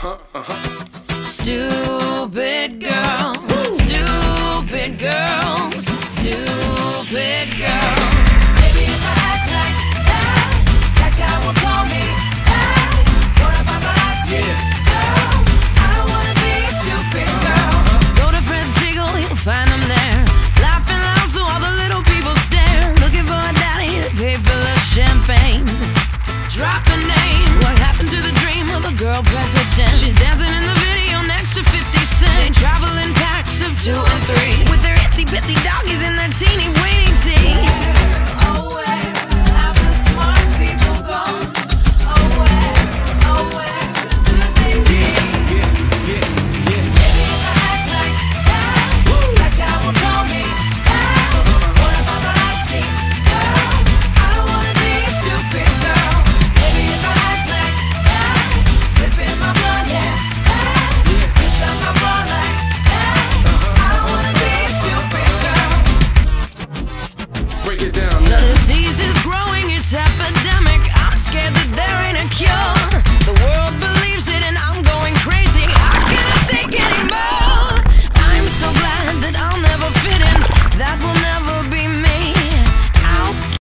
huh, uh huh. A teeny weeny tea.